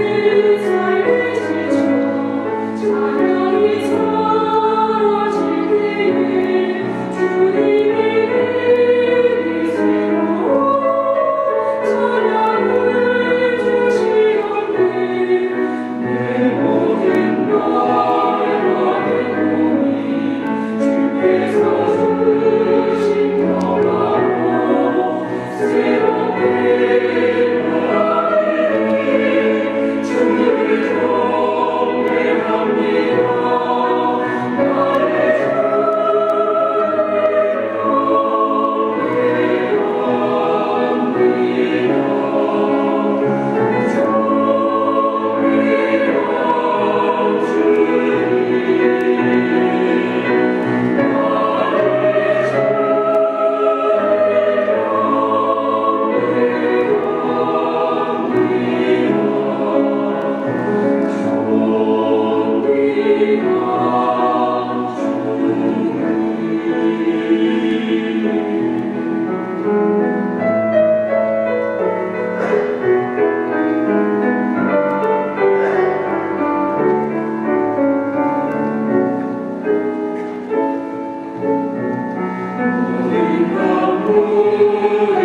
you. Alleluia.